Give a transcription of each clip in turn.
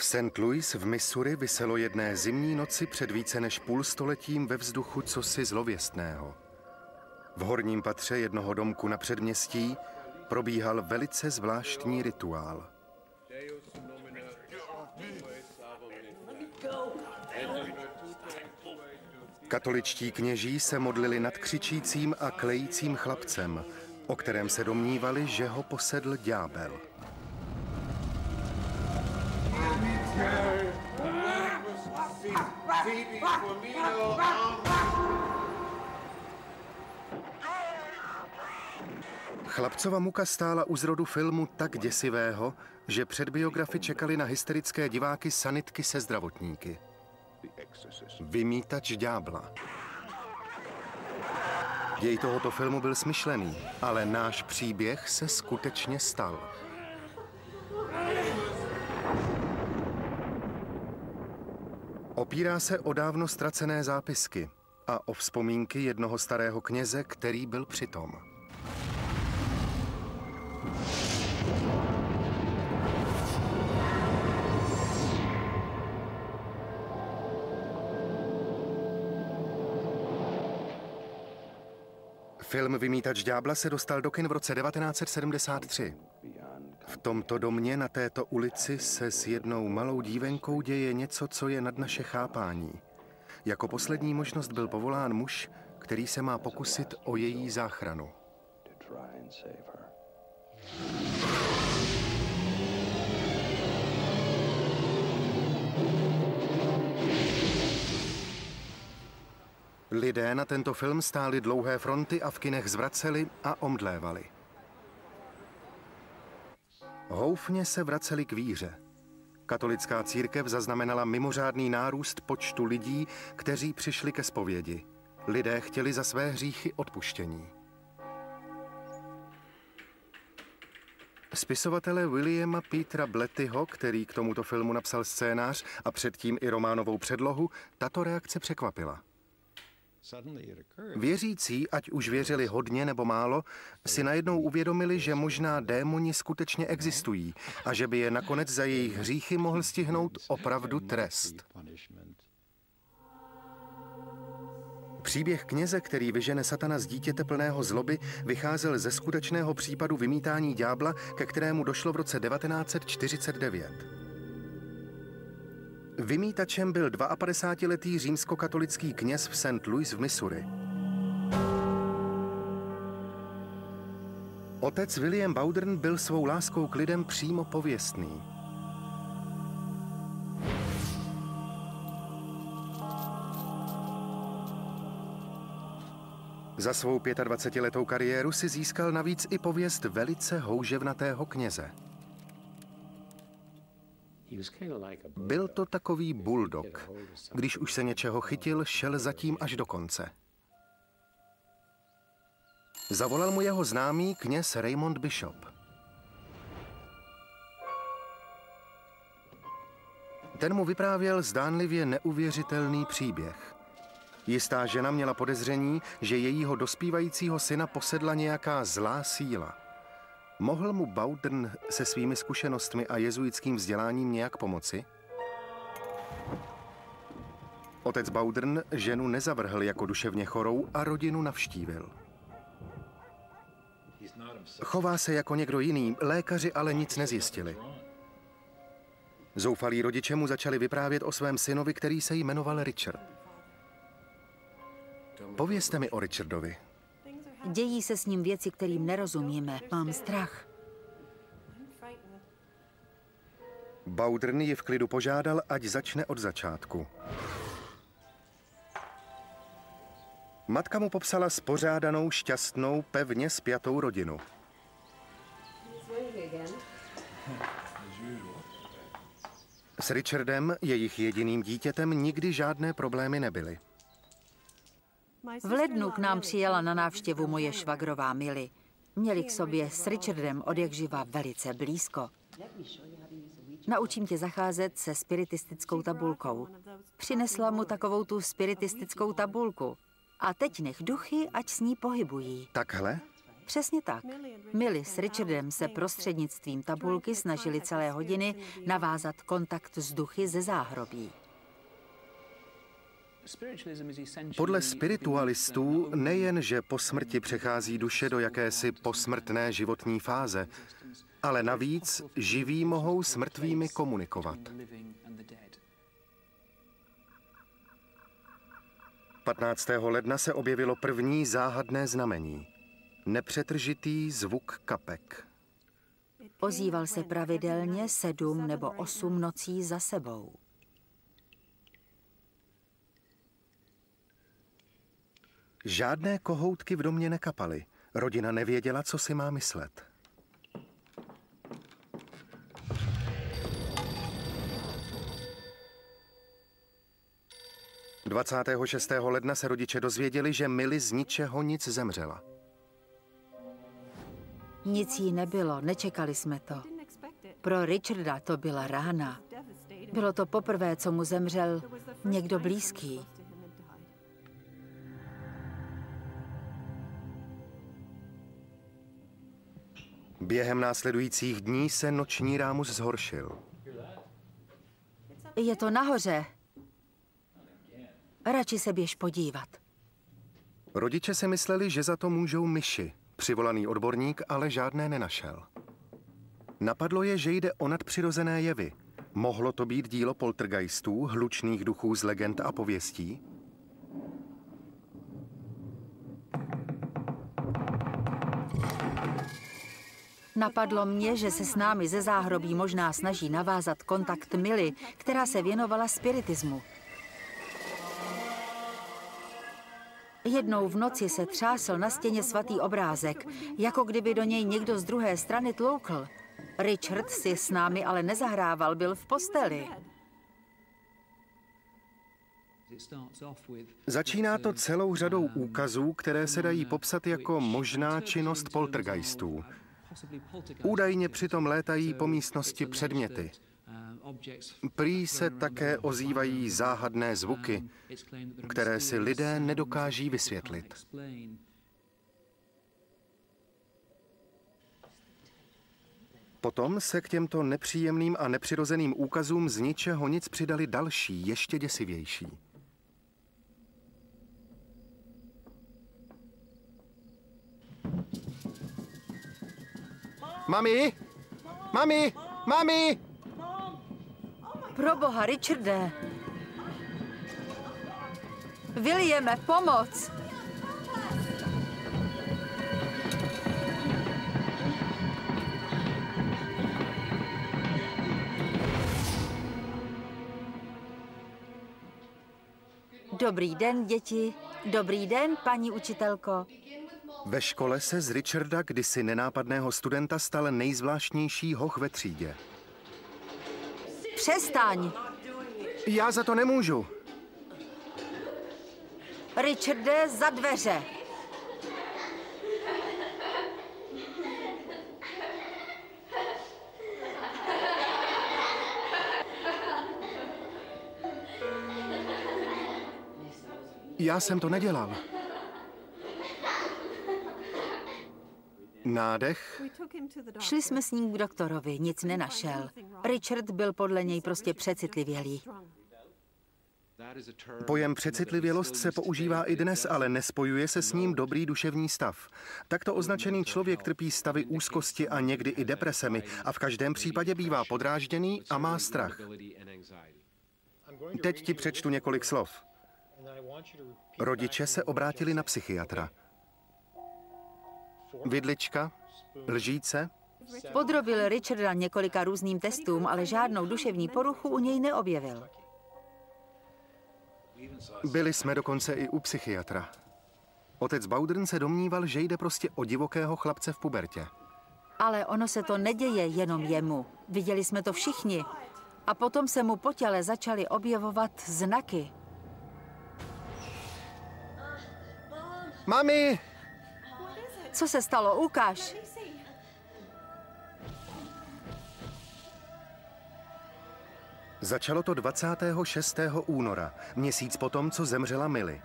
V St. Louis v Missouri vyselo jedné zimní noci před více než půl stoletím ve vzduchu cosi zlověstného. V horním patře jednoho domku na předměstí probíhal velice zvláštní rituál. Katoličtí kněží se modlili nad křičícím a klejícím chlapcem, o kterém se domnívali, že ho posedl ďábel. Chlapcova muka stála u zrodu filmu tak děsivého, že před biografy čekali na hysterické diváky sanitky se zdravotníky. Vymítač ďábla. Děj tohoto filmu byl smyšlený, ale náš příběh se skutečně stal. Opírá se o dávno ztracené zápisky a o vzpomínky jednoho starého kněze, který byl přitom. Film Vymítač ďábla se dostal do kin v roce 1973. V tomto domě na této ulici se s jednou malou dívenkou děje něco, co je nad naše chápání. Jako poslední možnost byl povolán muž, který se má pokusit o její záchranu. Lidé na tento film stáli dlouhé fronty a v kinech zvraceli a omdlévali. Houfně se vraceli k víře. Katolická církev zaznamenala mimořádný nárůst počtu lidí, kteří přišli ke zpovědi. Lidé chtěli za své hříchy odpuštění. Spisovatele Williama Petra Blettyho, který k tomuto filmu napsal scénář a předtím i románovou předlohu, tato reakce překvapila. Věřící, ať už věřili hodně nebo málo, si najednou uvědomili, že možná démoni skutečně existují a že by je nakonec za jejich hříchy mohl stihnout opravdu trest. Příběh kněze, který vyžene satana z dítěte plného zloby, vycházel ze skutečného případu vymítání ďábla, ke kterému došlo v roce 1949. Vymítačem byl 52-letý římskokatolický kněz v St. Louis v Missouri. Otec William Bowdern byl svou láskou k lidem přímo pověstný. Za svou 25-letou kariéru si získal navíc i pověst velice houževnatého kněze. Byl to takový bulldog. Když už se něčeho chytil, šel zatím až do konce. Zavolal mu jeho známý kněz Raymond Bishop. Ten mu vyprávěl zdánlivě neuvěřitelný příběh. Jistá žena měla podezření, že jejího dospívajícího syna posedla nějaká zlá síla. Mohl mu Baudrn se svými zkušenostmi a jezuitským vzděláním nějak pomoci? Otec Baudrn ženu nezavrhl jako duševně chorou a rodinu navštívil. Chová se jako někdo jiný, lékaři ale nic nezjistili. Zoufalí rodiče mu začali vyprávět o svém synovi, který se jmenoval Richard. Povězte mi o Richardovi. Dějí se s ním věci, kterým nerozumíme. Mám strach. Baudrn ji v klidu požádal, ať začne od začátku. Matka mu popsala spořádanou, šťastnou, pevně spjatou rodinu. S Richardem, jejich jediným dítětem, nikdy žádné problémy nebyly. V lednu k nám přijela na návštěvu moje švagrová Mily. Měli k sobě s Richardem od jak živa velice blízko. Naučím tě zacházet se spiritistickou tabulkou. Přinesla mu takovou tu spiritistickou tabulku. A teď nech duchy, ať s ní pohybují. Takhle? Přesně tak. Milly s Richardem se prostřednictvím tabulky snažili celé hodiny navázat kontakt s duchy ze záhrobí. Podle spiritualistů nejen, že po smrti přechází duše do jakési posmrtné životní fáze, ale navíc živí mohou s mrtvými komunikovat. 15. ledna se objevilo první záhadné znamení. Nepřetržitý zvuk kapek. Ozýval se pravidelně sedm nebo osm nocí za sebou. Žádné kohoutky v domě nekapaly. Rodina nevěděla, co si má myslet. 26. ledna se rodiče dozvěděli, že Milly z ničeho nic zemřela. Nic jí nebylo, nečekali jsme to. Pro Richarda to byla rána. Bylo to poprvé, co mu zemřel někdo blízký. Během následujících dní se noční rámus zhoršil. Je to nahoře, Radši se běž podívat. Rodiče si mysleli, že za to můžou myši. Přivolaný odborník ale žádné nenašel. Napadlo je, že jde o nadpřirozené jevy. Mohlo to být dílo poltergeistů, hlučných duchů z legend a pověstí? Napadlo mě, že se s námi ze záhrobí možná snaží navázat kontakt Mily, která se věnovala spiritismu. Jednou v noci se třásl na stěně svatý obrázek, jako kdyby do něj někdo z druhé strany tloukl. Richard si s námi ale nezahrával, byl v posteli. Začíná to celou řadou úkazů, které se dají popsat jako možná činnost poltergeistů. Údajně přitom létají po místnosti předměty. Prý se také ozývají záhadné zvuky, které si lidé nedokáží vysvětlit. Potom se k těmto nepříjemným a nepřirozeným úkazům z ničeho nic přidali další, ještě děsivější. Mami! Mami! Mami! Pro boha, Richarde! Williame, pomoc! Dobrý den, děti. Dobrý den, paní učitelko. Ve škole se z Richarda, kdysi nenápadného studenta, stal nejzvláštnější hoch ve třídě. Přestaň! Já za to nemůžu. Richarde, za dveře! Já jsem to nedělal. Nádech? Šli jsme s ním k doktorovi, nic nenašel. Richard byl podle něj prostě přecitlivělý. Pojem přecitlivělost se používá i dnes, ale nespojuje se s ním dobrý duševní stav. Takto označený člověk trpí stavy úzkosti a někdy i depresemi a v každém případě bývá podrážděný a má strach. Teď ti přečtu několik slov. Rodiče se obrátili na psychiatra. Vidlička, lžíce. Podrobil Richarda několika různým testům, ale žádnou duševní poruchu u něj neobjevil. Byli jsme dokonce i u psychiatra. Otec Baudern se domníval, že jde prostě o divokého chlapce v pubertě. Ale ono se to neděje jenom jemu. Viděli jsme to všichni. A potom se mu po těle začaly objevovat znaky. Mami! Co se stalo? Ukáž. Začalo to 26. února, měsíc potom, co zemřela Milly.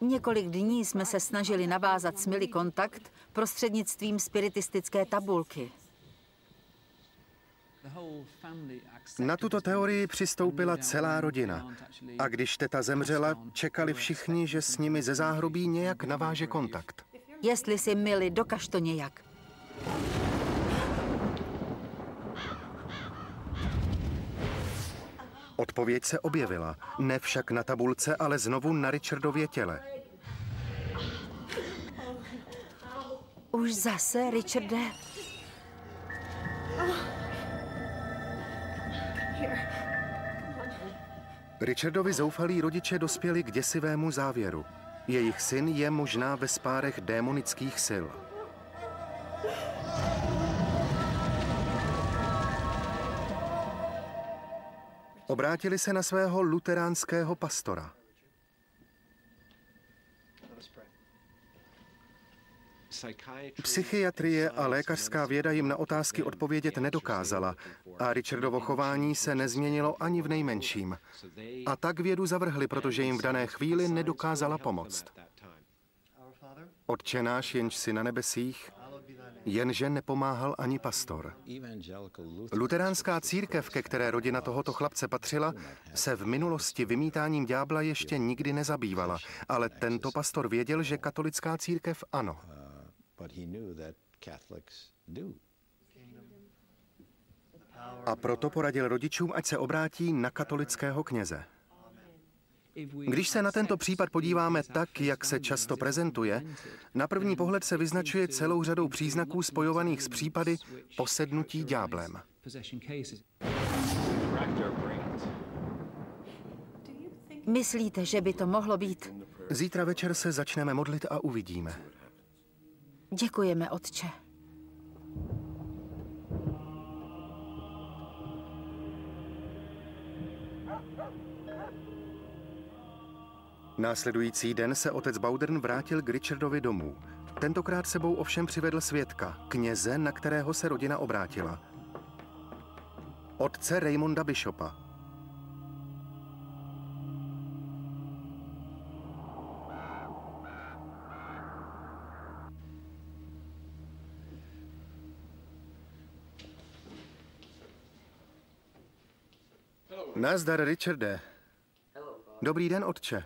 Několik dní jsme se snažili navázat s Milly kontakt prostřednictvím spiritistické tabulky. Na tuto teorii přistoupila celá rodina. A když teta zemřela, čekali všichni, že s nimi ze záhrobí nějak naváže kontakt. Jestli si Milly, dokaž to nějak. Odpověď se objevila. Ne však na tabulce, ale znovu na Richardově těle. Už zase, Richarde? Richardovi zoufalí rodiče dospěli k děsivému závěru. Jejich syn je možná ve spárech démonických sil. Obrátili se na svého luteránského pastora. Psychiatrie a lékařská věda jim na otázky odpovědět nedokázala a Richardovo chování se nezměnilo ani v nejmenším. A tak vědu zavrhli, protože jim v dané chvíli nedokázala pomoct. Otče náš, jenž si na nebesích, jenže nepomáhal ani pastor. Luteránská církev, ke které rodina tohoto chlapce patřila, se v minulosti vymítáním ďábla ještě nikdy nezabývala, ale tento pastor věděl, že katolická církev ano A proto poradil rodičům, ať se obrátí na katolického kněze. Když se na tento případ podíváme tak, jak se často prezentuje, na první pohled se vyznačuje celou řadou příznaků spojovaných s případy posednutí dňáblem. Myslíte, že by to mohlo být? Zítra večer se začneme modlit a uvidíme. Děkujeme, otče. Následující den se otec Baudern vrátil k Richardovi domů. Tentokrát sebou ovšem přivedl svědka, kněze, na kterého se rodina obrátila. Otce Raymonda Bishopa. Nazdar, Richarde. Dobrý den, otče.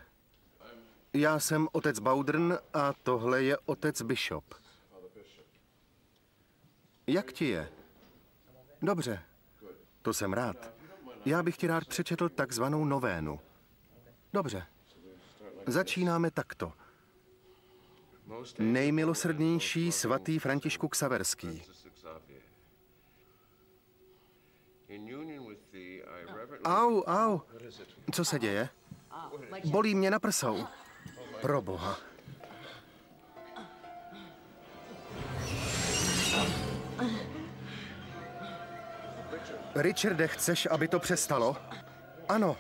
Já jsem otec Baudrn a tohle je otec Bishop. Jak ti je? Dobře, to jsem rád. Já bych ti rád přečetl takzvanou novénu. Dobře. Začínáme takto. Nejmilosrdnější svatý Františku Ksaverský. Au, au. Co se děje? Bolí mě na prsou. Pro boha. Richarde, chceš, aby to přestalo? Ano.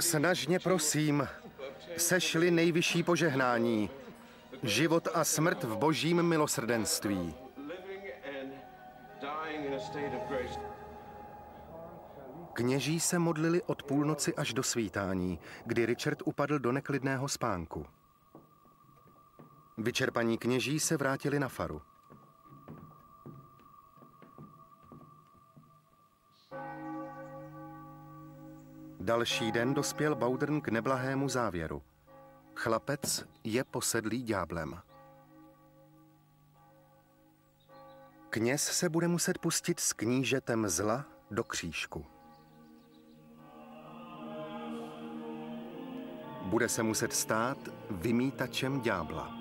Snažně prosím, sešli nejvyšší požehnání, život a smrt v božím milosrdenství. Kněží se modlili od půlnoci až do svítání, kdy Richard upadl do neklidného spánku. Vyčerpaní kněží se vrátili na faru. Další den dospěl Baudern k neblahému závěru. Chlapec je posedlý dňáblem. Kněz se bude muset pustit s knížetem zla do křížku. Bude se muset stát vymítačem ďábla.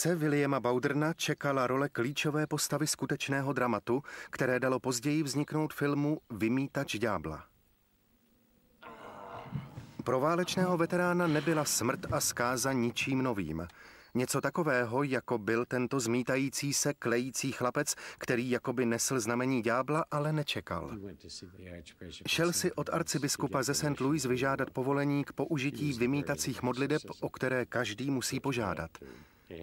Otce Williama Bauderna čekala role klíčové postavy skutečného dramatu, které dalo později vzniknout filmu Vymítač ďábla. Pro válečného veterána nebyla smrt a zkáza ničím novým. Něco takového, jako byl tento zmítající se, klející chlapec, který jakoby nesl znamení ďábla, ale nečekal. Šel si od arcibiskupa ze St. Louis vyžádat povolení k použití vymítacích modliteb, o které každý musí požádat.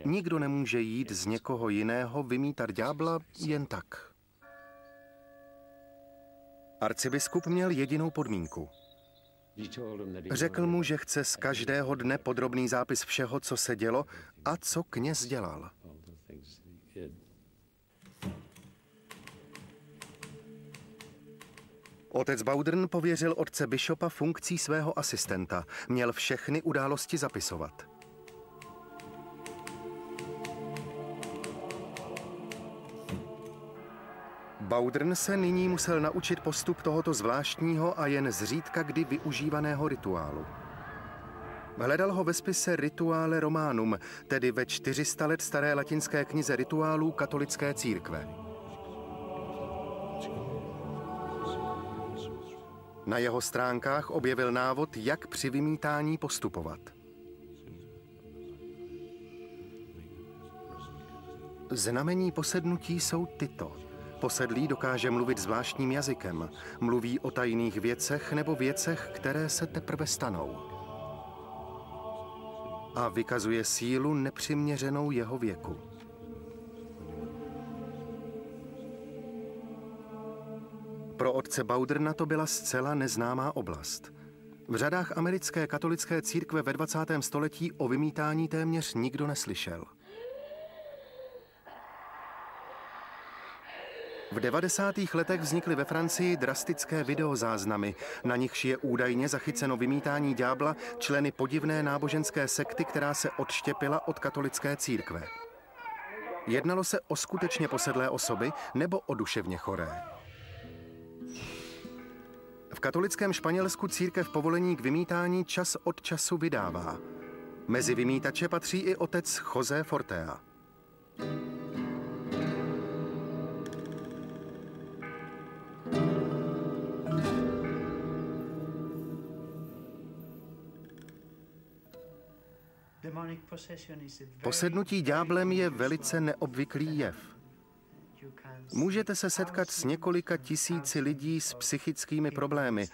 Nikdo nemůže jít z někoho jiného vymítat ďábla jen tak. Arcibiskup měl jedinou podmínku – Řekl mu, že chce z každého dne podrobný zápis všeho, co se dělo a co kněz dělal. Otec Baudrn pověřil otce Bishopa funkcí svého asistenta. Měl všechny události zapisovat. Baudrn se nyní musel naučit postup tohoto zvláštního a jen zřídka kdy využívaného rituálu. Hledal ho ve spise Rituále Románum, tedy ve 400 let staré latinské knize rituálů katolické církve. Na jeho stránkách objevil návod, jak při vymítání postupovat. Znamení posednutí jsou tyto. Posedlý dokáže mluvit zvláštním jazykem. Mluví o tajných věcech nebo věcech, které se teprve stanou. A vykazuje sílu nepřiměřenou jeho věku. Pro otce Baudrna to byla zcela neznámá oblast. V řadách americké katolické církve ve 20. století o vymítání téměř nikdo neslyšel. V 90. letech vznikly ve Francii drastické videozáznamy, na nichž je údajně zachyceno vymítání ďábla členy podivné náboženské sekty, která se odštěpila od katolické církve. Jednalo se o skutečně posedlé osoby nebo o duševně choré. V katolickém Španělsku církev povolení k vymítání čas od času vydává. Mezi vymítače patří i otec José Fortea. Posednutí dňáblem je velice neobvyklý jev. Můžete se setkat s několika tisíci lidí s psychickými problémy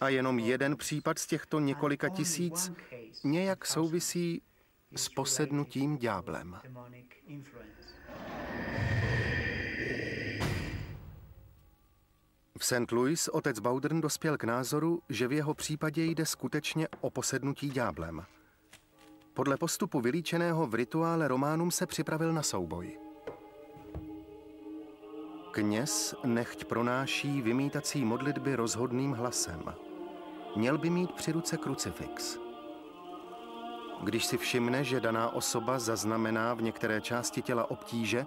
a jenom jeden případ z těchto několika tisíc nějak souvisí s posednutím dňáblem. V St. Louis otec Baudern dospěl k názoru, že v jeho případě jde skutečně o posednutí dňáblem. Podle postupu vylíčeného v rituále Románum se připravil na souboj. Kněz nechť pronáší vymítací modlitby rozhodným hlasem. Měl by mít při ruce krucifix. Když si všimne, že daná osoba zaznamená v některé části těla obtíže,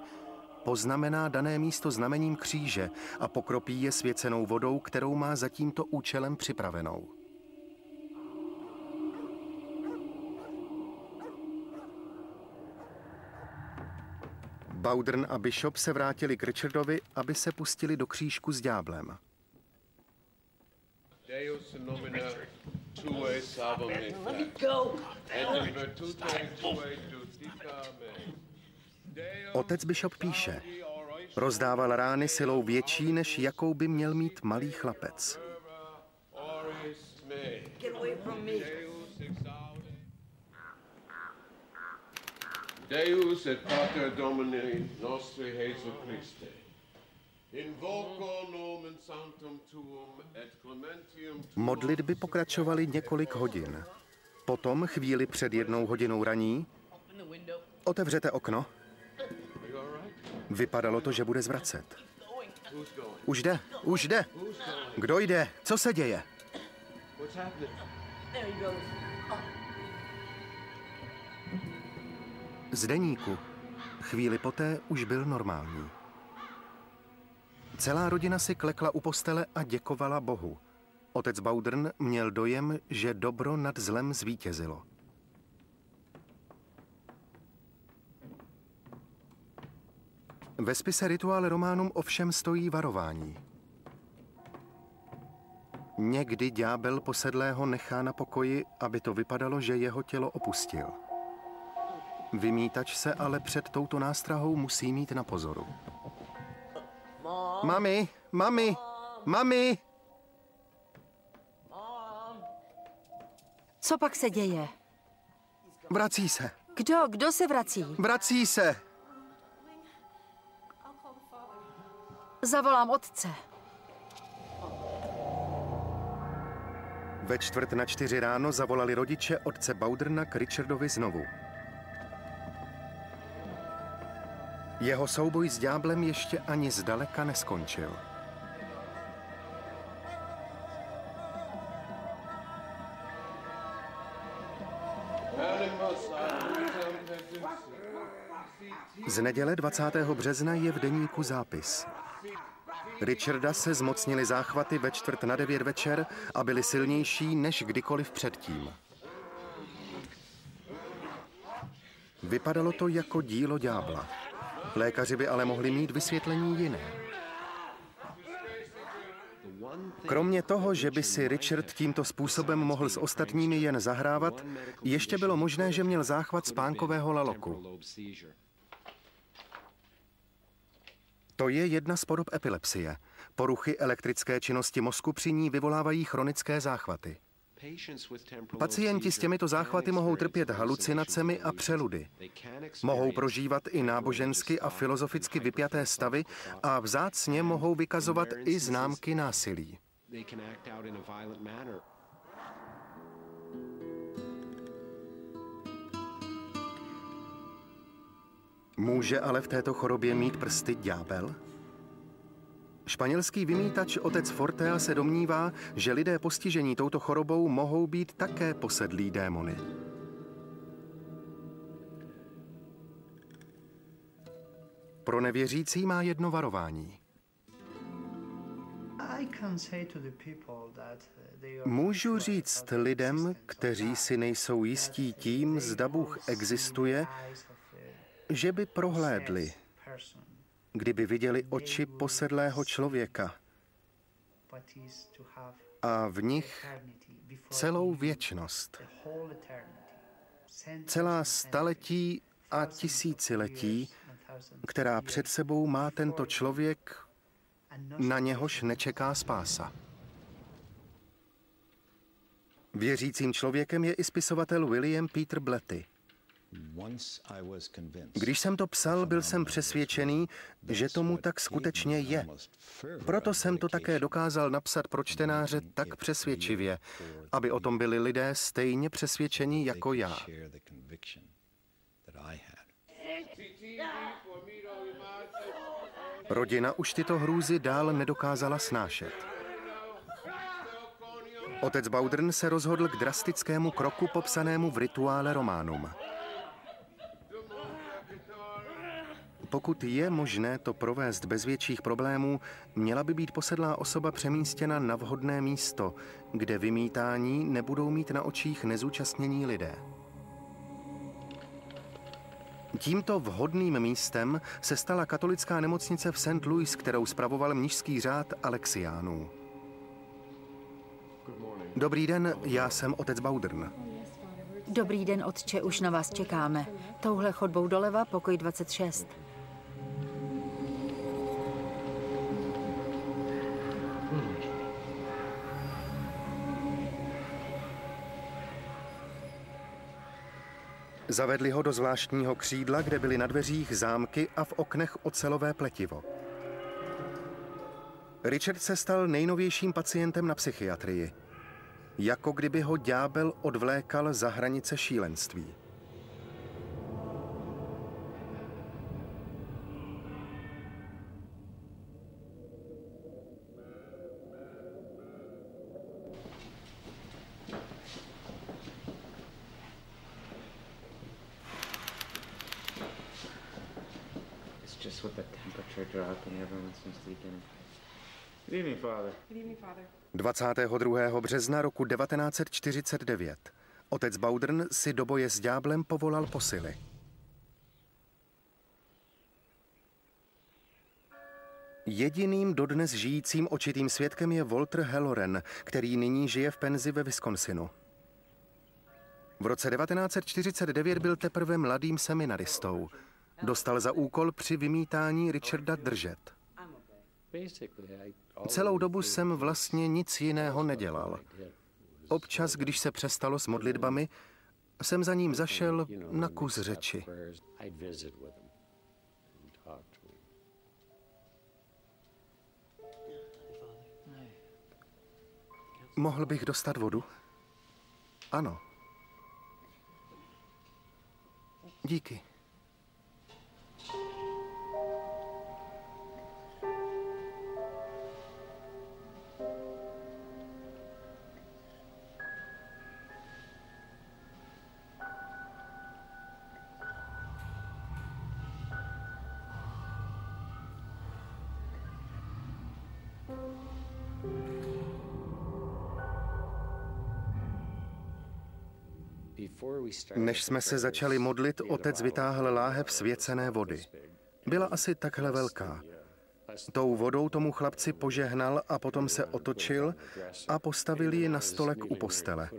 poznamená dané místo znamením kříže a pokropí je svěcenou vodou, kterou má za tímto účelem připravenou. Baudrn a Bishop se vrátili k Richardovi, aby se pustili do křížku s ďáblem. Otec Bishop píše, rozdával rány silou větší, než jakou by měl mít malý chlapec. Deus et Pater Domini nostri Jesu Christe. Modlitby pokračovaly několik hodin. Potom, chvíli před jednou hodinou raní, otevřete okno. Vypadalo to, že bude zvracet. Už jde, už jde. Kdo jde? Co se děje? Z deníku. Chvíli poté už byl normální. Celá rodina si klekla u postele a děkovala Bohu. Otec Baudrn měl dojem, že dobro nad zlem zvítězilo. Ve spise Rituále Románum ovšem stojí varování. Někdy ďábel posedlého nechá na pokoji, aby to vypadalo, že jeho tělo opustil. Vymítač se ale před touto nástrahou musí mít na pozoru. Mami, mami, mami! Co pak se děje? Vrací se, Kdo, kdo se vrací? vrací se! Zavolám otce. Ve čtvrt na čtyři ráno zavolali rodiče otce Baudrna k Richardovi znovu. Jeho souboj s ďáblem ještě ani zdaleka neskončil. Z neděle 20. března je v deníku zápis. Richarda se zmocnili záchvaty ve čtvrt na devět večer a byli silnější než kdykoliv předtím. Vypadalo to jako dílo ďábla. Lékaři by ale mohli mít vysvětlení jiné. Kromě toho, že by si Richard tímto způsobem mohl s ostatními jen zahrávat, ještě bylo možné, že měl záchvat spánkového laloku. To je jedna z podob epilepsie. Poruchy elektrické činnosti mozku při ní vyvolávají chronické záchvaty. Pacienti s těmito záchvaty mohou trpět halucinacemi a přeludy. Mohou prožívat i nábožensky a filozoficky vypjaté stavy a vzácně mohou vykazovat i známky násilí. Může ale v této chorobě mít prsty ďábel? Španělský vymítač otec Fortea se domnívá, že lidé postižení touto chorobou mohou být také posedlí démony. Pro nevěřící má jedno varování. Můžu říct lidem, kteří si nejsou jistí tím, zda Bůh existuje, že by prohlédli, kdyby viděli oči posedlého člověka a v nich celou věčnost. Celá staletí a tisíciletí, která před sebou má tento člověk, na něhož nečeká spása. Věřícím člověkem je i spisovatel William Peter Blatty. Když jsem to psal, byl jsem přesvědčený, že tomu tak skutečně je. Proto jsem to také dokázal napsat pro čtenáře tak přesvědčivě, aby o tom byli lidé stejně přesvědčení jako já. Rodina už tyto hrůzy dál nedokázala snášet. Otec Baudrn se rozhodl k drastickému kroku popsanému v rituále Románum. Pokud je možné to provést bez větších problémů, měla by být posedlá osoba přemístěna na vhodné místo, kde vymítání nebudou mít na očích nezúčastnění lidé. Tímto vhodným místem se stala katolická nemocnice v St. Louis, kterou spravoval mnižský řád Alexiánů. Dobrý den, já jsem otec Baudrn. Dobrý den, otče, už na vás čekáme. Touhle chodbou doleva, pokoj 26. Zavedli ho do zvláštního křídla, kde byly na dveřích zámky a v oknech ocelové pletivo. Richard se stal nejnovějším pacientem na psychiatrii. Jako kdyby ho ďábel odvlékal za hranice šílenství. 22. března roku 1949 otec Baudrn si do boje s ďáblem povolal posily. Jediným dodnes žijícím očitým svědkem je Walter Halloran, který nyní žije v Penzi ve Wisconsinu. V roce 1949 byl teprve mladým seminaristou. Dostal za úkol při vymítání Richarda držet. Celou dobu jsem vlastně nic jiného nedělal. Občas, když se přestalo s modlitbami, jsem za ním zašel na kus řeči. Mohl bych dostat vodu? Ano. Díky. Než jsme se začali modlit, otec vytáhl láhev svěcené vody. Byla asi takhle velká. Tou vodou tomu chlapci požehnal a potom se otočil a postavil ji na stolek u postele.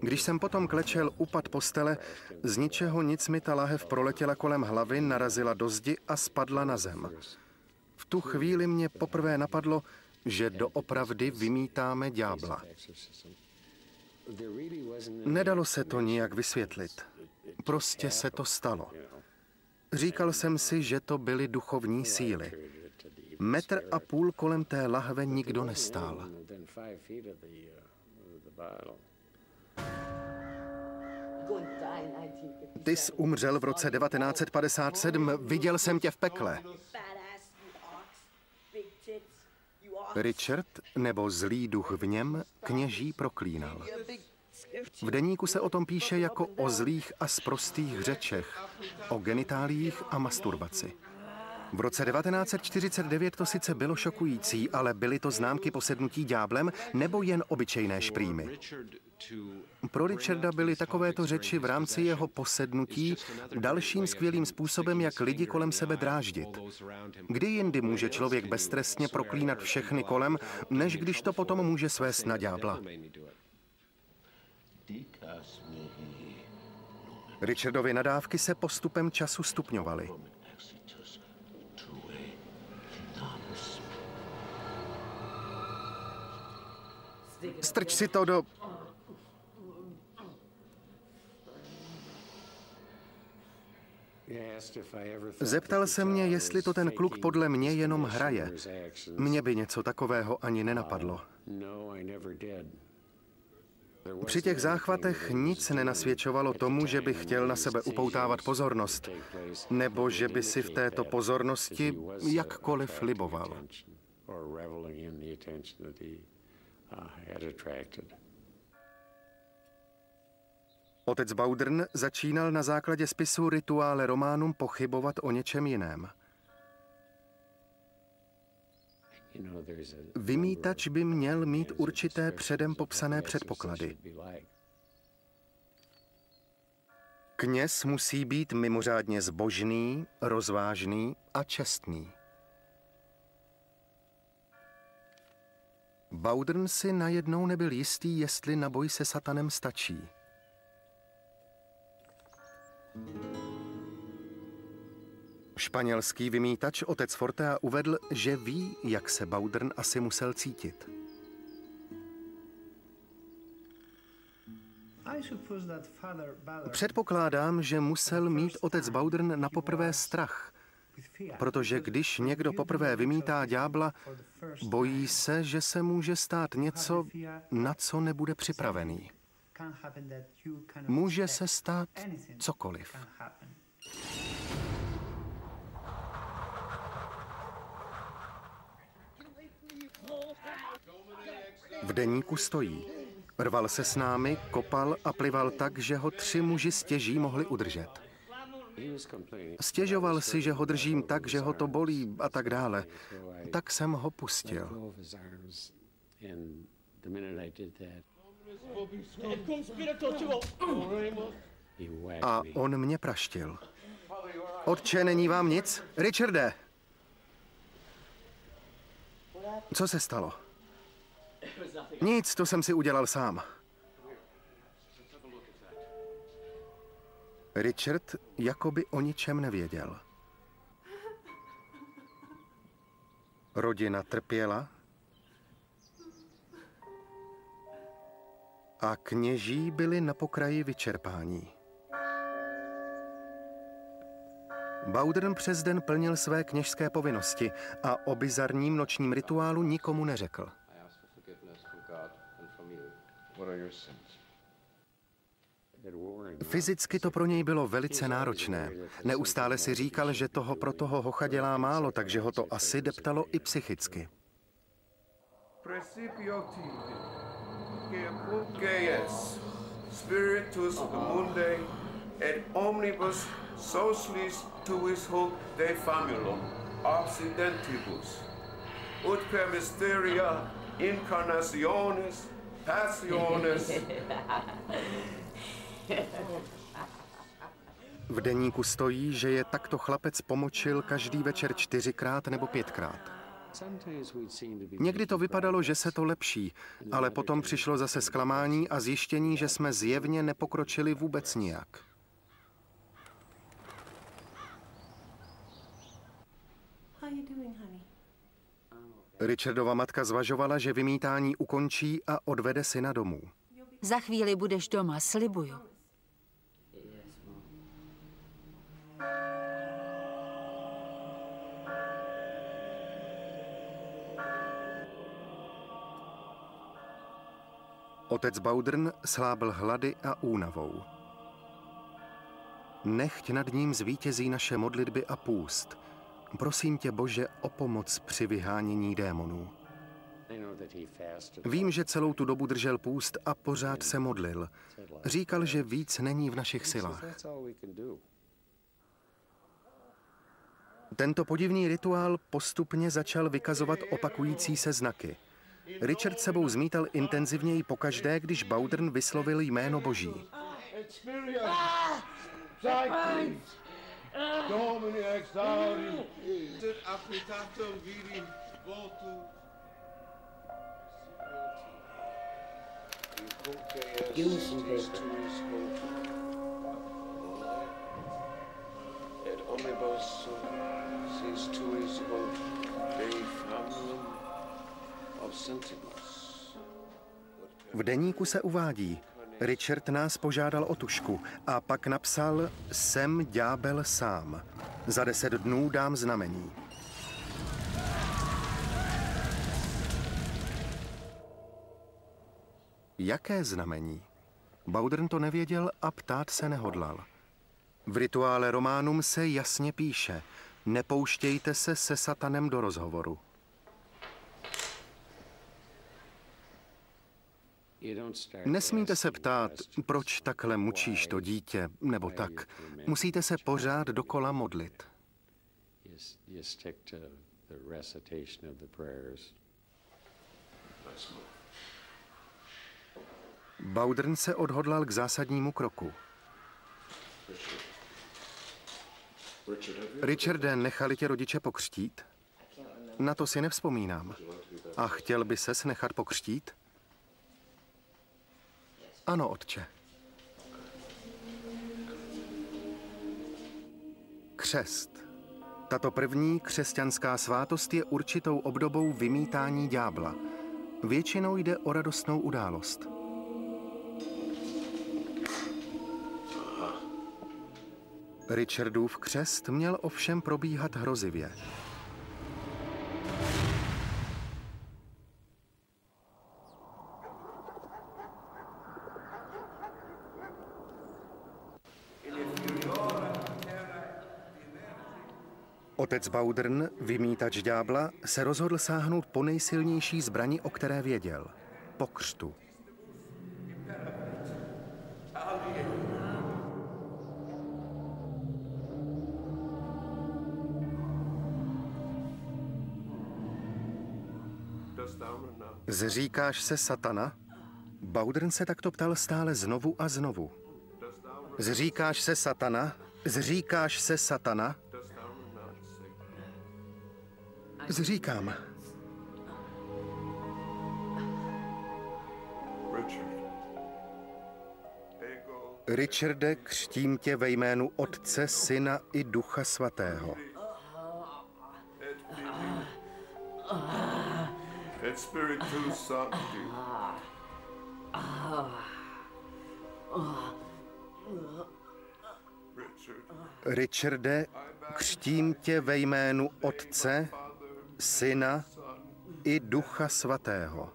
Když jsem potom klečel upad postele, z ničeho nic mi ta láhev proletěla kolem hlavy, narazila do zdi a spadla na zem. V tu chvíli mě poprvé napadlo, že doopravdy vymítáme ďábla. Nedalo se to nijak vysvětlit. Prostě se to stalo. Říkal jsem si, že to byly duchovní síly. Metr a půl kolem té lahve nikdo nestál. Ty jsi umřel v roce 1957, viděl jsem tě v pekle. Richard, nebo zlý duch v něm, kněží proklínal. V deníku se o tom píše jako o zlých a sprostých řečech, o genitálích a masturbaci. V roce 1949 to sice bylo šokující, ale byly to známky posednutí dňáblem nebo jen obyčejné šprýmy. Pro Richarda byly takovéto řeči v rámci jeho posednutí dalším skvělým způsobem, jak lidi kolem sebe dráždit. Kdy jindy může člověk beztrestně proklínat všechny kolem, než když to potom může svést na ďábla? Richardovy nadávky se postupem času stupňovaly. Strč si to do... Zeptal se mě, jestli to ten kluk podle mě jenom hraje. Mně by něco takového ani nenapadlo. Při těch záchvatech nic nenasvědčovalo tomu, že by chtěl na sebe upoutávat pozornost, nebo že by si v této pozornosti jakkoliv liboval. Otec Baudrn začínal na základě spisu Rituále Románum pochybovat o něčem jiném. Vymítač by měl mít určité předem popsané předpoklady. Kněz musí být mimořádně zbožný, rozvážný a čestný. Baudrn si najednou nebyl jistý, jestli na boj se satanem stačí. Španělský vymítač otec Fortea uvedl, že ví, jak se Baudrn asi musel cítit. Předpokládám, že musel mít otec Baudrn na poprvé strach, protože když někdo poprvé vymítá ďábla, bojí se, že se může stát něco, na co nebude připravený. Může se stát cokoliv. V deníku stojí. Rval se s námi, kopal a plival tak, že ho tři muži stěží mohli udržet. Stěžoval si, že ho držím tak, že ho to bolí a tak dále. Tak jsem ho pustil. A on mě praštil. Otče, není vám nic? Richarde! Co se stalo? Nic, to jsem si udělal sám. Richard jakoby o ničem nevěděl. Rodina trpěla a kněží byli na pokraji vyčerpání. Baudern přes den plnil své kněžské povinnosti a o bizarním nočním rituálu nikomu neřekl. Fyzicky to pro něj bylo velice náročné. Neustále si říkal, že toho pro toho hocha dělá málo, takže ho to asi deptalo i psychicky. Spiritus Mundi et omnibus socialis tuis hoc de famulum occidentibus ut per mysteria passiones V deníku stojí, že je takto chlapec pomočil každý večer čtyřikrát nebo pětkrát. Někdy to vypadalo, že se to lepší, ale potom přišlo zase zklamání a zjištění, že jsme zjevně nepokročili vůbec nijak. Richardova matka zvažovala, že vymítání ukončí a odvede syna domů. Za chvíli budeš doma, slibuju. Otec Baudrn slábl hlady a únavou. Nechť nad ním zvítězí naše modlitby a půst. Prosím tě, Bože, o pomoc při vyhánění démonů. Vím, že celou tu dobu držel půst a pořád se modlil. Říkal, že víc není v našich silách. Tento podivný rituál postupně začal vykazovat opakující se znaky. Richard sebou zmítal intenzivněji pokaždé, když Baudern vyslovil jméno Boží. Et omnibus sis tuis Dei famulum v deníku se uvádí, Richard nás požádal o tušku a pak napsal Jsem ďábel sám. Za deset dnů dám znamení. Jaké znamení? Baudern to nevěděl a ptát se nehodlal. V rituále Románum se jasně píše Nepouštějte se se satanem do rozhovoru. Nesmíte se ptát, proč takhle mučíš to dítě, nebo tak. Musíte se pořád dokola modlit. Baudrn se odhodlal k zásadnímu kroku. Richarde, nechali tě rodiče pokřtít? Na to si nevzpomínám. A chtěl by ses nechat pokřtít? Ano, otče. Křest. Tato první křesťanská svátost je určitou obdobou vymítání ďábla. Většinou jde o radostnou událost. Richardův křest měl ovšem probíhat hrozivě. Otec Baudrn, vymítač ďábla, se rozhodl sáhnout po nejsilnější zbrani, o které věděl. Po křtu. Zříkáš se satana? Baudrn se takto ptal stále znovu a znovu. Zříkáš se satana? Zříkáš se satana? Zříkám. Richarde, křtím tě ve jménu Otce, Syna i Ducha Svatého. Richarde, křtím tě ve jménu Otce, Syna i Ducha Svatého.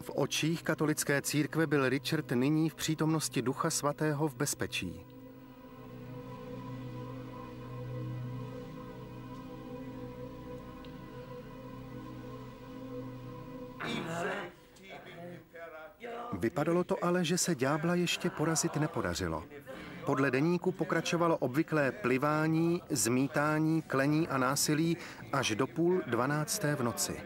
V očích katolické církve byl Richard nyní v přítomnosti Ducha Svatého v bezpečí. Vypadalo to ale, že se ďábla ještě porazit nepodařilo. Podle deníku pokračovalo obvyklé plivání, zmítání, klení a násilí až do půl dvanácté v noci.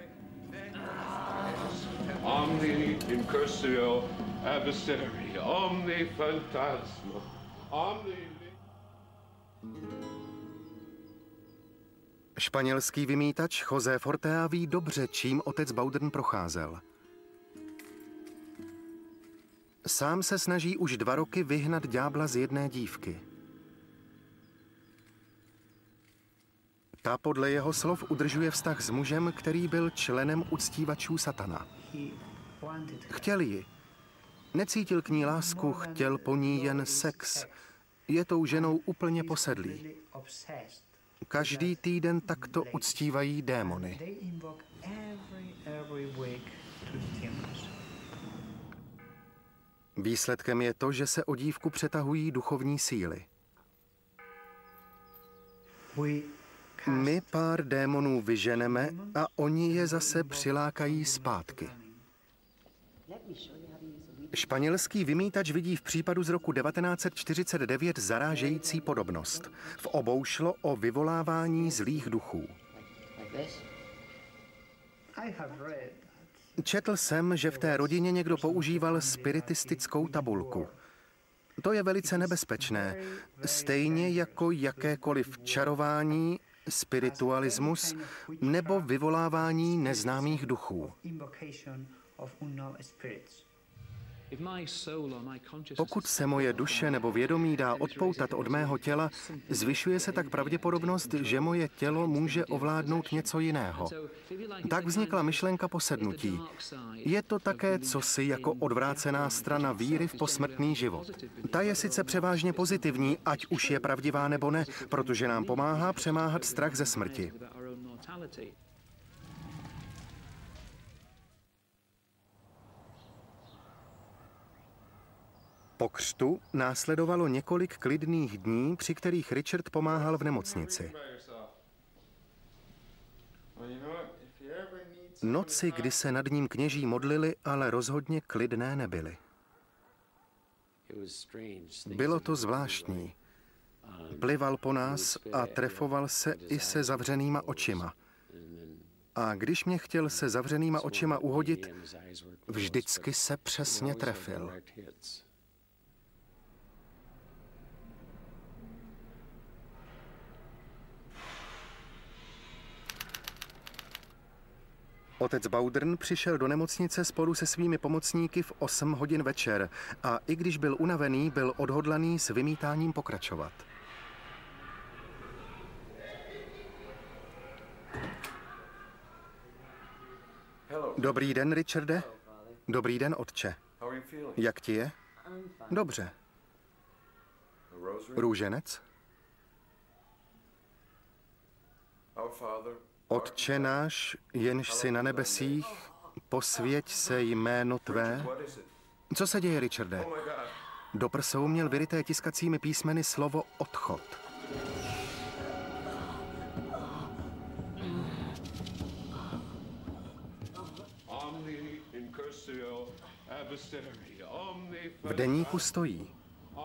Omni incursio adversary, omni phantasma, omni... Španělský vymítač José Fortea ví dobře, čím otec Baudern procházel. Sám se snaží už dva roky vyhnat ďábla z jedné dívky. Ta podle jeho slov udržuje vztah s mužem, který byl členem uctívačů satana. Chtěl ji. Necítil k ní lásku, chtěl po ní jen sex. Je tou ženou úplně posedlý. Každý týden takto uctívají démony. Výsledkem je to, že se o dívku přetahují duchovní síly. My pár démonů vyženeme a oni je zase přilákají zpátky. Španělský vymítač vidí v případu z roku 1949 zarážející podobnost. V obou šlo o vyvolávání zlých duchů. Četl jsem, že v té rodině někdo používal spiritistickou tabulku. To je velice nebezpečné, stejně jako jakékoliv čarování, spiritualismus nebo vyvolávání neznámých duchů. Pokud se moje duše nebo vědomí dá odpoutat od mého těla, zvyšuje se tak pravděpodobnost, že moje tělo může ovládnout něco jiného. Tak vznikla myšlenka posednutí. Je to také cosi jako odvrácená strana víry v posmrtný život. Ta je sice převážně pozitivní, ať už je pravdivá nebo ne, protože nám pomáhá přemáhat strach ze smrti. Po křtu následovalo několik klidných dní, při kterých Richard pomáhal v nemocnici. Noci, kdy se nad ním kněží modlili, ale rozhodně klidné nebyly. Bylo to zvláštní. Plival po nás a trefoval se i se zavřenýma očima. A když mě chtěl se zavřenýma očima uhodit, vždycky se přesně trefil. Otec Baudrn přišel do nemocnice spolu se svými pomocníky v 8 hodin večer a i když byl unavený, byl odhodlaný s vymítáním pokračovat. Dobrý den, Richarde. Dobrý den, otče. Jak ti je? Dobře. Růženec? Otče náš, jenž jsi na nebesích, posvěť se jméno tvé. Co se děje, Richarde? Do prsou měl vyryté tiskacími písmeny slovo odchod. V deníku stojí.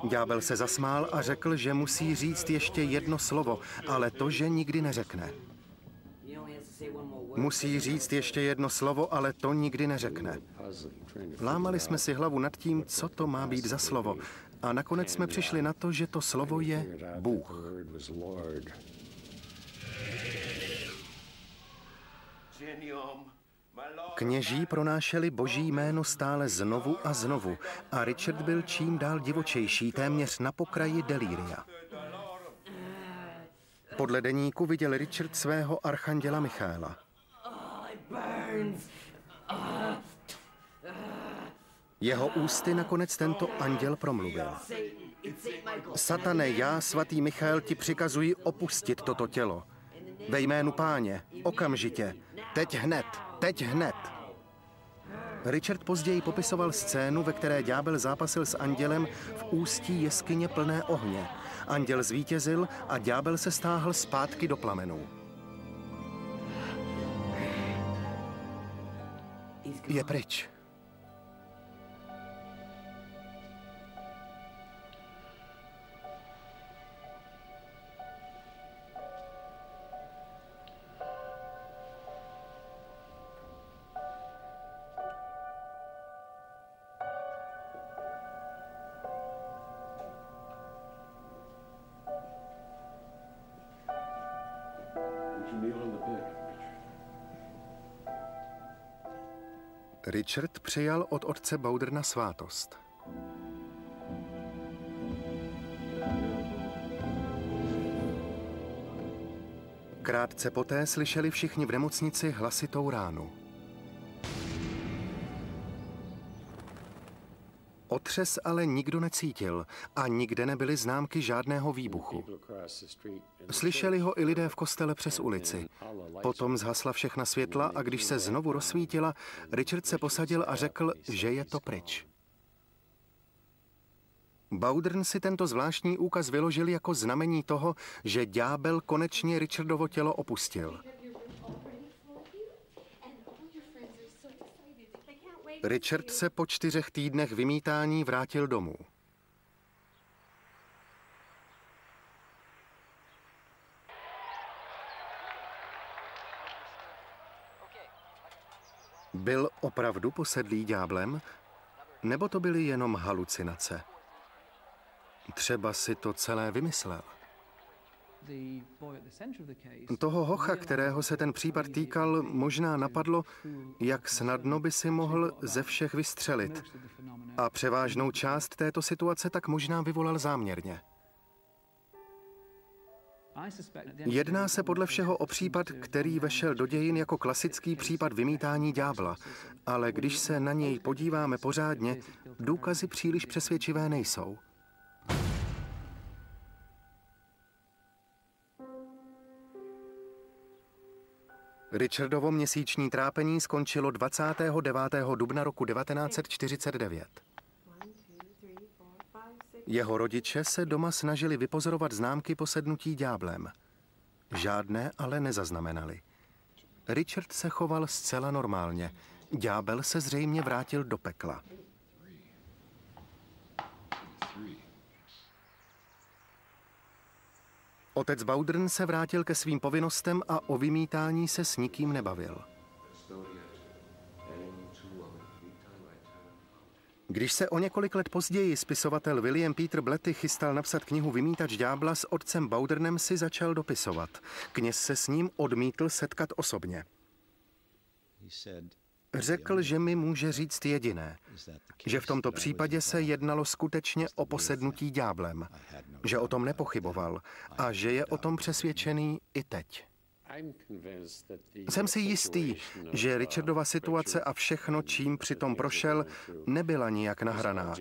Ďábel se zasmál a řekl, že musí říct ještě jedno slovo, ale to, že nikdy neřekne. Musí říct ještě jedno slovo, ale to nikdy neřekne. Lámali jsme si hlavu nad tím, co to má být za slovo. A nakonec jsme přišli na to, že to slovo je Bůh. Kněží pronášeli boží jméno stále znovu a znovu a Richard byl čím dál divočejší, téměř na pokraji delíria. Podle deníku viděl Richard svého archanděla Michaela. Jeho ústy nakonec tento anděl promluvil. Satane, já, svatý Michael, ti přikazuji opustit toto tělo. Ve jménu páně, okamžitě, teď hned, teď hned. Richard později popisoval scénu, ve které ďábel zápasil s andělem v ústí jeskyně plné ohně. Anděl zvítězil a ďábel se stáhl zpátky do plamenů. Je pryč. Richard přijal od otce Bauderna svátost. Krátce poté slyšeli všichni v nemocnici hlasitou ránu. Otřes ale nikdo necítil a nikde nebyly známky žádného výbuchu. Slyšeli ho i lidé v kostele přes ulici. Potom zhasla všechna světla a když se znovu rozsvítila, Richard se posadil a řekl, že je to pryč. Baudern si tento zvláštní úkaz vyložil jako znamení toho, že ďábel konečně Richardovo tělo opustil. Richard se po čtyřech týdnech vymítání vrátil domů. Byl opravdu posedlý dňáblem, nebo to byly jenom halucinace? Třeba si to celé vymyslel. Toho hocha, kterého se ten případ týkal, možná napadlo, jak snadno by si mohl ze všech vystřelit. A převážnou část této situace tak možná vyvolal záměrně. Jedná se podle všeho o případ, který vešel do dějin jako klasický případ vymítání ďábla, ale když se na něj podíváme pořádně, důkazy příliš přesvědčivé nejsou. Richardovo měsíční trápení skončilo 29. dubna roku 1949. Jeho rodiče se doma snažili vypozorovat známky posednutí dňáblem. Žádné ale nezaznamenali. Richard se choval zcela normálně. Ďábel se zřejmě vrátil do pekla. Otec Baudrn se vrátil ke svým povinnostem a o vymítání se s nikým nebavil. Když se o několik let později spisovatel William Peter Bletty chystal napsat knihu Vymítač ďábla s otcem Baudernem si začal dopisovat. Kněz se s ním odmítl setkat osobně. Řekl, že mi může říct jediné, že v tomto případě se jednalo skutečně o posednutí ďáblem, že o tom nepochyboval a že je o tom přesvědčený i teď. Jsem si jistý, že Richardova situace a všechno, čím přitom prošel, nebyla nijak nahraná.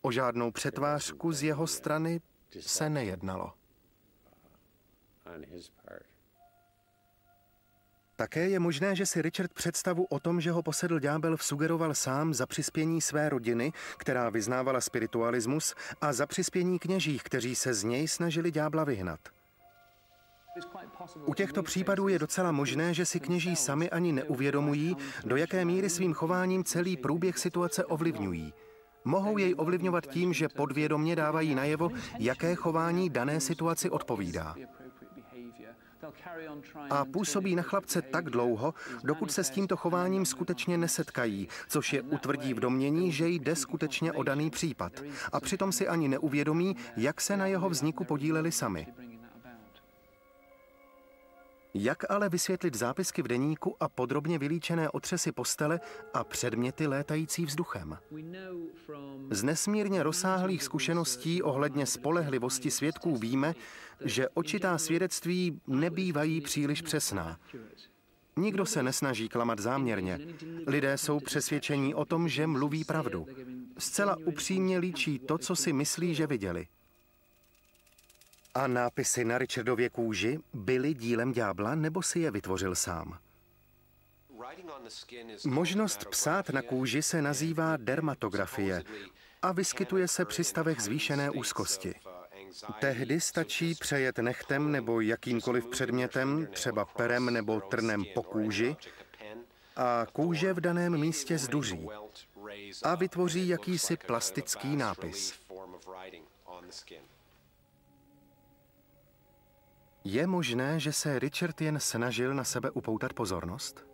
O žádnou přetvářku z jeho strany se nejednalo. Také je možné, že si Richard představu o tom, že ho posedl ďábel, vsugeroval sám za přispění své rodiny, která vyznávala spiritualismus, a za přispění kněžích, kteří se z něj snažili ďábla vyhnat. U těchto případů je docela možné, že si kněží sami ani neuvědomují, do jaké míry svým chováním celý průběh situace ovlivňují. Mohou jej ovlivňovat tím, že podvědomně dávají najevo, jaké chování dané situaci odpovídá a působí na chlapce tak dlouho, dokud se s tímto chováním skutečně nesetkají, což je utvrdí v domění, že jde skutečně o daný případ. A přitom si ani neuvědomí, jak se na jeho vzniku podíleli sami. Jak ale vysvětlit zápisky v deníku a podrobně vylíčené otřesy postele a předměty létající vzduchem? Z nesmírně rozsáhlých zkušeností ohledně spolehlivosti svědků víme, že očitá svědectví nebývají příliš přesná. Nikdo se nesnaží klamat záměrně. Lidé jsou přesvědčení o tom, že mluví pravdu. Zcela upřímně líčí to, co si myslí, že viděli. A nápisy na Richardově kůži byly dílem ďábla, nebo si je vytvořil sám? Možnost psát na kůži se nazývá dermatografie a vyskytuje se při stavech zvýšené úzkosti. Tehdy stačí přejet nechtem nebo jakýmkoliv předmětem, třeba perem nebo trnem po kůži, a kůže v daném místě zduří a vytvoří jakýsi plastický nápis. Je možné, že se Richard jen snažil na sebe upoutat pozornost?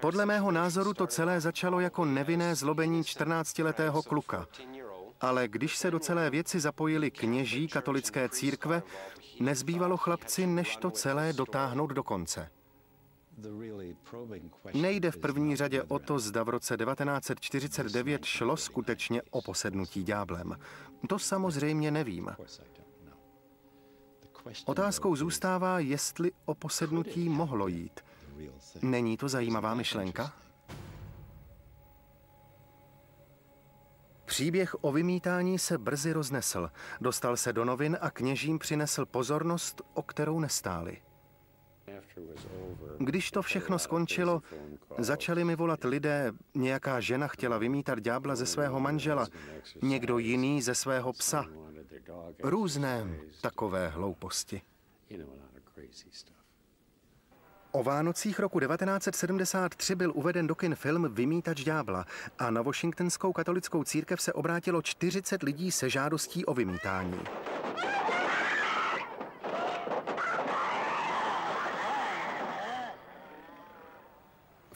Podle mého názoru to celé začalo jako nevinné zlobení 14-letého kluka. Ale když se do celé věci zapojili kněží katolické církve, nezbývalo chlapci, než to celé dotáhnout do konce. Nejde v první řadě o to, zda v roce 1949 šlo skutečně o posednutí dňáblem. To samozřejmě nevím. Otázkou zůstává, jestli o posednutí mohlo jít. Není to zajímavá myšlenka? Příběh o vymítání se brzy roznesl, dostal se do novin a kněžím přinesl pozornost, o kterou nestáli. Když to všechno skončilo, začali mi volat lidé, nějaká žena chtěla vymítat ďábla ze svého manžela, někdo jiný ze svého psa. Různé takové hlouposti. O Vánocích roku 1973 byl uveden do kin film Vymítač ďábla a na Washingtonskou katolickou církev se obrátilo 40 lidí se žádostí o vymítání.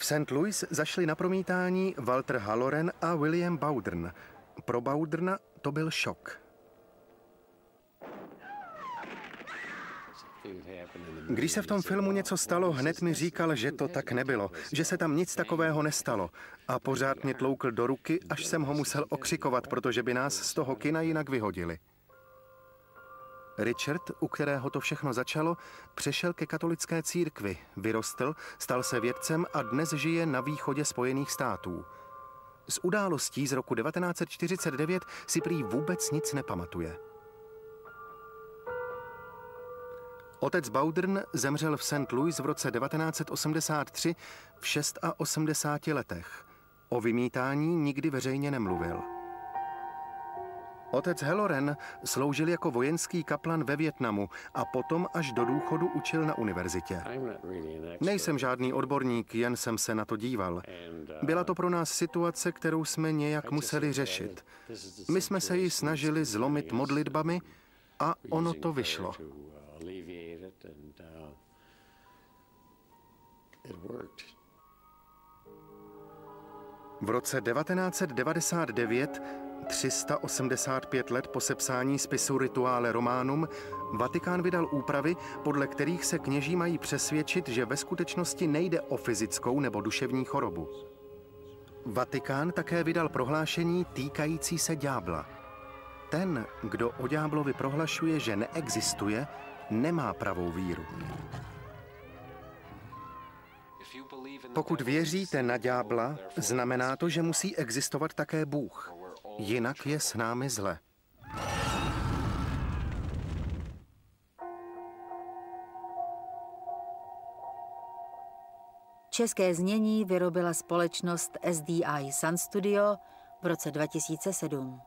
V St. Louis zašli na promítání Walter Halloran a William Bowdern. Pro Bowderna to byl šok. Když se v tom filmu něco stalo, hned mi říkal, že to tak nebylo, že se tam nic takového nestalo. A pořád mě tloukl do ruky, až jsem ho musel okřikovat, protože by nás z toho kina jinak vyhodili. Richard, u kterého to všechno začalo, přešel ke katolické církvi, vyrostl, stal se vědcem a dnes žije na východě Spojených států. Z událostí z roku 1949 si prý vůbec nic nepamatuje. Otec Baudrn zemřel v St. Louis v roce 1983 v 86 letech. O vymítání nikdy veřejně nemluvil. Otec Heloren sloužil jako vojenský kaplan ve Větnamu a potom až do důchodu učil na univerzitě. Nejsem žádný odborník, jen jsem se na to díval. Byla to pro nás situace, kterou jsme nějak museli řešit. My jsme se ji snažili zlomit modlitbami a ono to vyšlo. V roce 1999 385 let po sepsání spisu Rituale Romanum Vatikán vydal úpravy, podle kterých se kněží mají přesvědčit, že ve skutečnosti nejde o fyzickou nebo duševní chorobu. Vatikán také vydal prohlášení týkající se ďábla. Ten, kdo o ďáblovi prohlašuje, že neexistuje, nemá pravou víru. Pokud věříte na ďábla, znamená to, že musí existovat také Bůh. Jinak je s námi zle. České znění vyrobila společnost SDI Sun Studio v roce 2007.